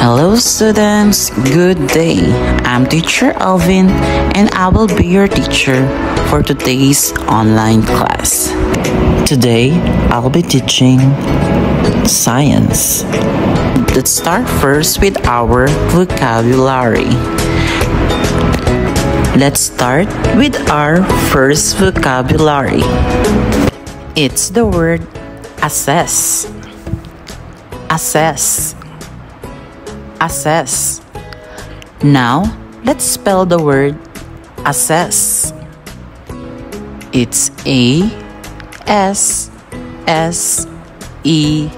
Hello students, good day. I'm teacher Alvin and I will be your teacher for today's online class. Today, I'll be teaching science. Let's start first with our vocabulary. Let's start with our first vocabulary. It's the word assess. Assess assess. Now, let's spell the word assess. It's A S S E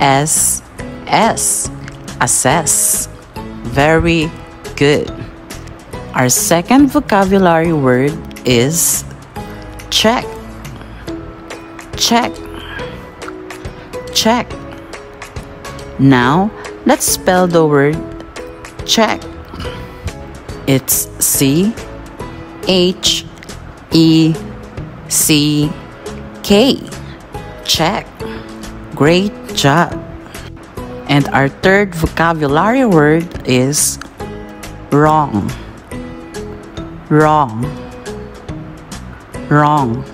S S. Assess. Very good. Our second vocabulary word is check. Check. Check. Now, Let's spell the word check. It's C H E C K. Check. Great job. And our third vocabulary word is wrong. Wrong. Wrong.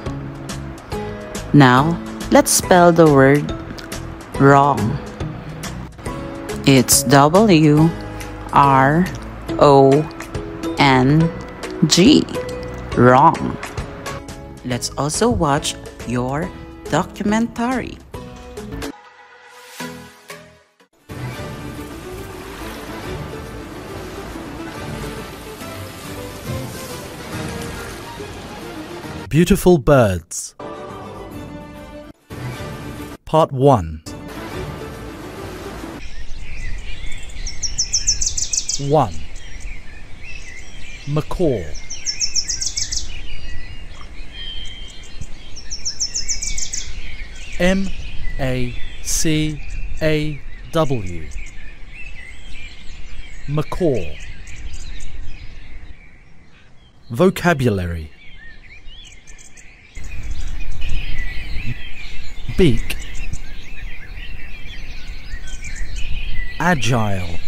Now, let's spell the word wrong. It's W R O N G. Wrong. Let's also watch your documentary. Beautiful Birds Part 1 1. Macaw. M A C A W. Macaw. Vocabulary. Beak Agile.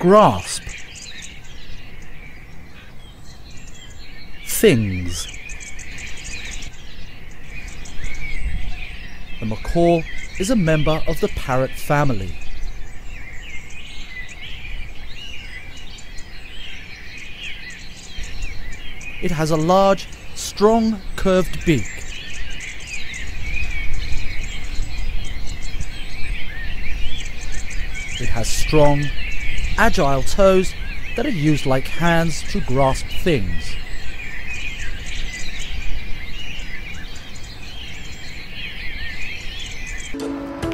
Grasp. Things. The macaw is a member of the parrot family. It has a large strong curved beak it has strong agile toes that are used like hands to grasp things.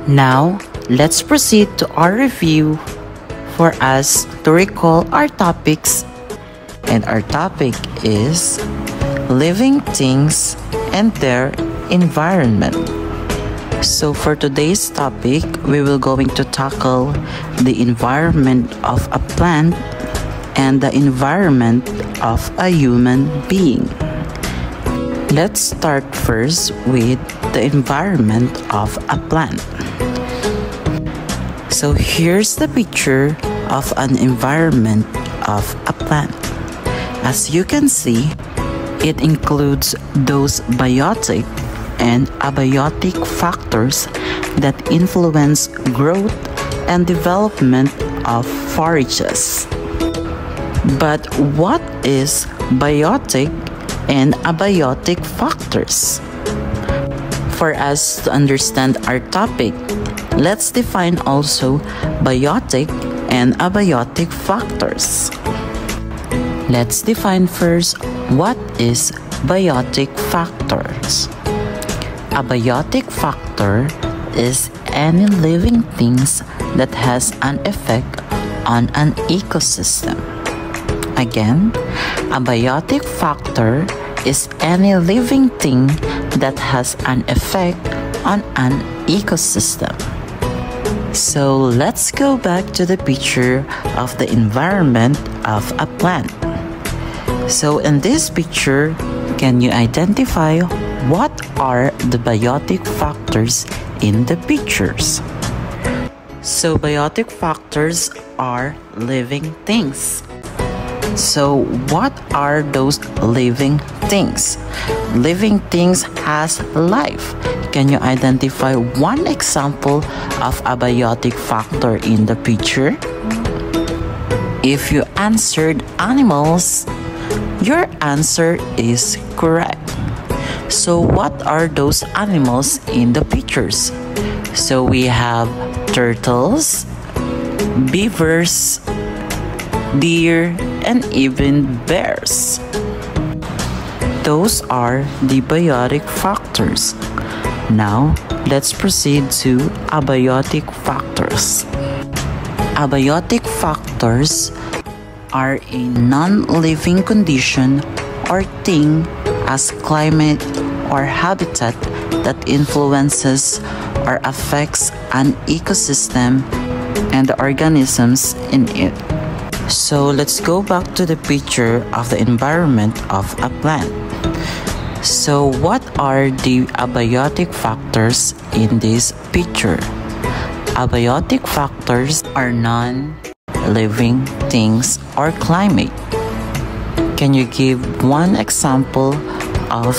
Now, let's proceed to our review for us to recall our topics. And our topic is living things and their environment. So for today's topic, we will going to tackle the environment of a plant and the environment of a human being. Let's start first with the environment of a plant. So here's the picture of an environment of a plant. As you can see, it includes those biotic and abiotic factors that influence growth and development of forages. But what is biotic and abiotic factors? For us to understand our topic, let's define also biotic and abiotic factors. Let's define first what is biotic factors. A biotic factor is any living things that has an effect on an ecosystem. Again, a biotic factor is any living thing that has an effect on an ecosystem. So let's go back to the picture of the environment of a plant. So in this picture, Can you identify what are the biotic factors in the pictures? So biotic factors are living things. So what are those living things? Living things has life. Can you identify one example of a biotic factor in the picture? If you answered animals, your answer is correct. So what are those animals in the pictures? So we have turtles, beavers, deer, and even bears. Those are the biotic factors. Now, let's proceed to abiotic factors. Abiotic factors are a non-living condition or thing as climate or habitat that influences or affects an ecosystem and the organisms in it. So let's go back to the picture of the environment of a plant. So what are the abiotic factors in this picture? Abiotic factors are non-living things or climate. Can you give one example of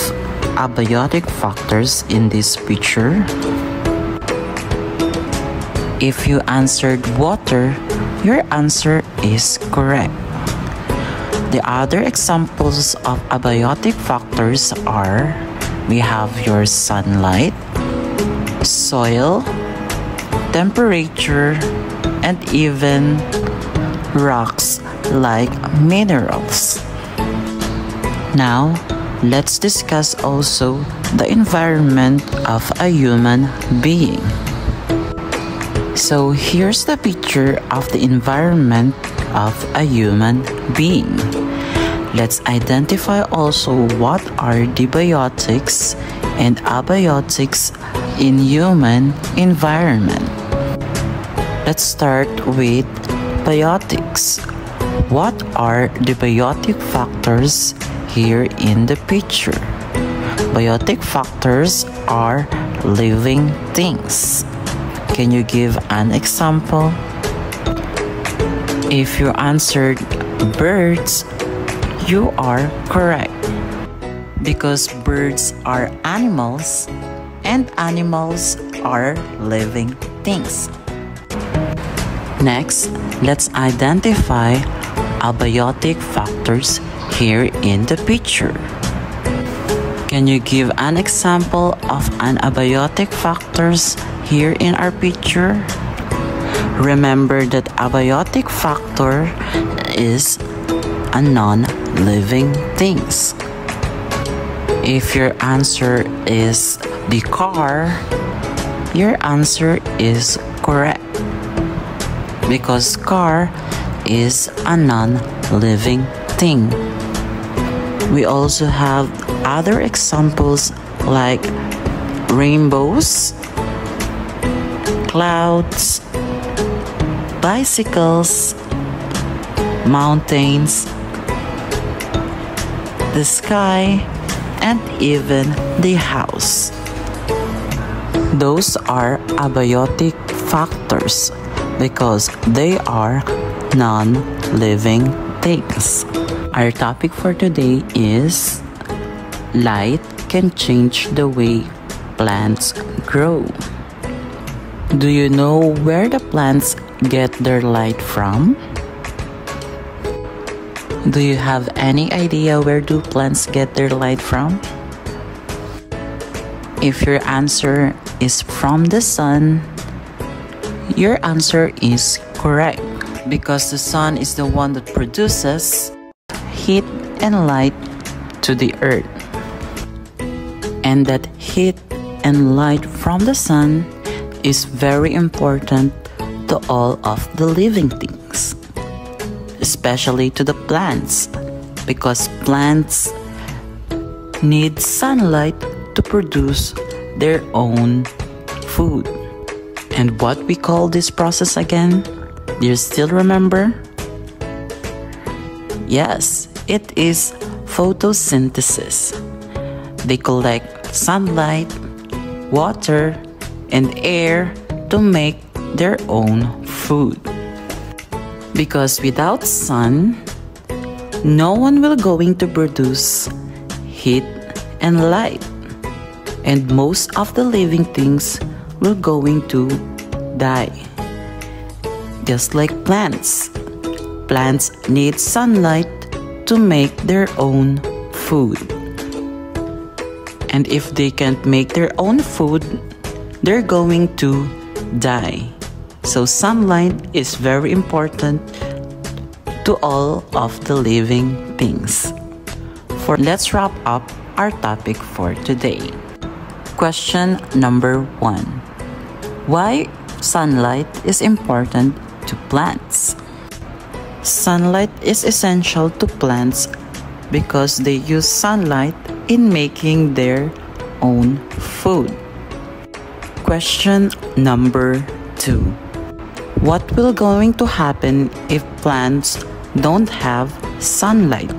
abiotic factors in this picture? If you answered water, your answer is correct. The other examples of abiotic factors are we have your sunlight, soil, temperature, and even rocks like minerals. Now, let's discuss also the environment of a human being. So here's the picture of the environment of a human being. Let's identify also what are the biotics and abiotics in human environment. Let's start with biotics. What are the biotic factors here in the picture? Biotic factors are living things. Can you give an example? If you answered birds, you are correct. Because birds are animals and animals are living things. Next, let's identify abiotic factors here in the picture. Can you give an example of an abiotic factors here in our picture, remember that abiotic factor is a non-living things. If your answer is the car, your answer is correct because car is a non-living thing. We also have other examples like rainbows clouds, bicycles, mountains, the sky, and even the house. Those are abiotic factors because they are non-living things. Our topic for today is light can change the way plants grow. Do you know where the plants get their light from? Do you have any idea where do plants get their light from? If your answer is from the sun, your answer is correct because the sun is the one that produces heat and light to the earth. And that heat and light from the sun is very important to all of the living things, especially to the plants, because plants need sunlight to produce their own food. And what we call this process again? Do you still remember? Yes, it is photosynthesis. They collect sunlight, water, and air to make their own food. Because without sun, no one will going to produce heat and light. And most of the living things will going to die. Just like plants. Plants need sunlight to make their own food. And if they can't make their own food, they're going to die. So sunlight is very important to all of the living things. For let's wrap up our topic for today. Question number 1. Why sunlight is important to plants? Sunlight is essential to plants because they use sunlight in making their own food. Question number 2. What will going to happen if plants don't have sunlight?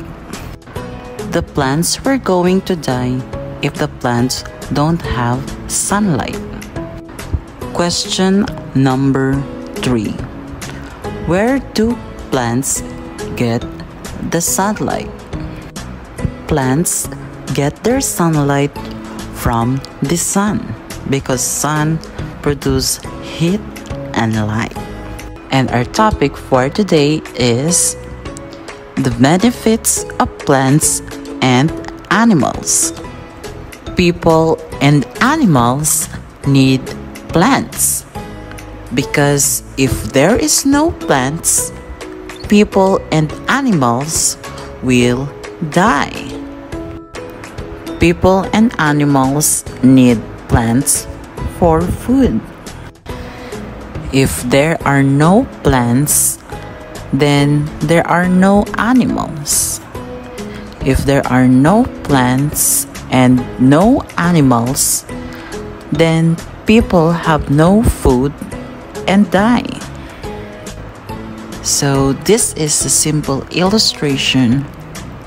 The plants were going to die if the plants don't have sunlight. Question number 3. Where do plants get the sunlight? Plants get their sunlight from the sun because sun produce heat and light. And our topic for today is the benefits of plants and animals. People and animals need plants because if there is no plants, people and animals will die. People and animals need plants for food. If there are no plants, then there are no animals. If there are no plants and no animals, then people have no food and die. So, this is a simple illustration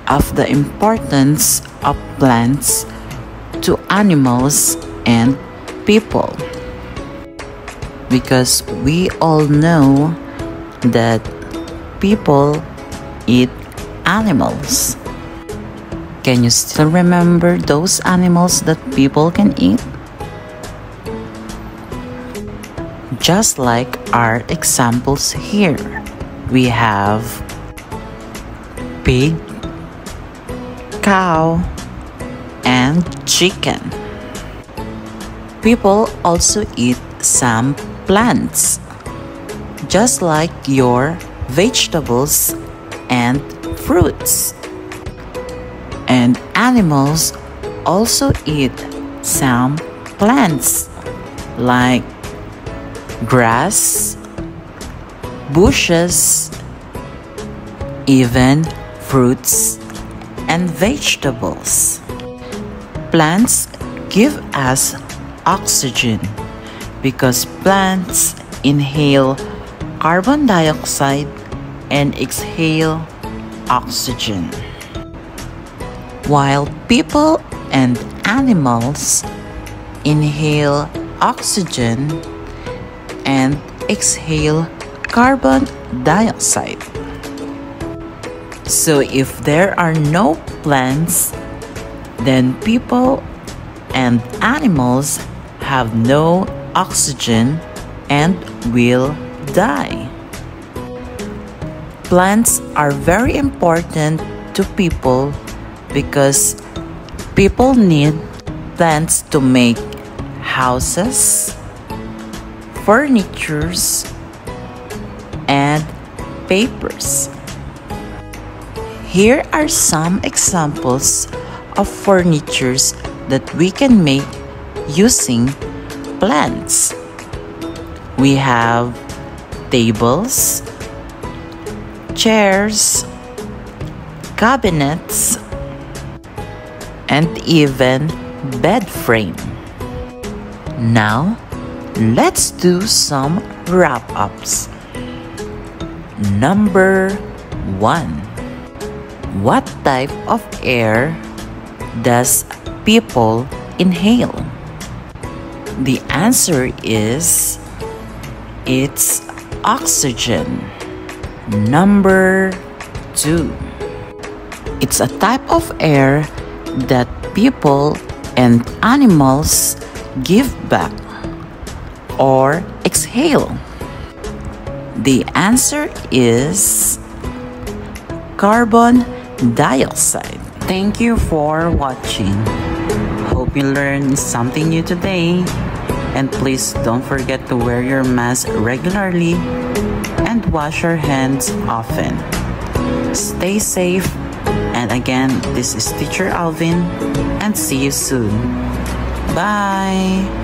of the importance of plants to animals and people because we all know that people eat animals. Can you still remember those animals that people can eat? Just like our examples here, we have pig, cow, and chicken. People also eat some plants, just like your vegetables and fruits. And animals also eat some plants like grass, bushes, even fruits and vegetables. Plants give us oxygen because plants inhale carbon dioxide and exhale oxygen. While people and animals inhale oxygen and exhale carbon dioxide. So, if there are no plants, then people and animals have no oxygen and will die. Plants are very important to people because people need plants to make houses, furnitures, and papers. Here are some examples of furnitures that we can make using plants. We have tables, chairs, cabinets, and even bed frame. Now, let's do some wrap ups. Number 1. What type of air does people inhale? The answer is it's oxygen. Number two. It's a type of air that people and animals give back or exhale. The answer is carbon dioxide. Thank you for watching. Hope you learned something new today. And please don't forget to wear your mask regularly and wash your hands often. Stay safe. And again, this is Teacher Alvin and see you soon. Bye.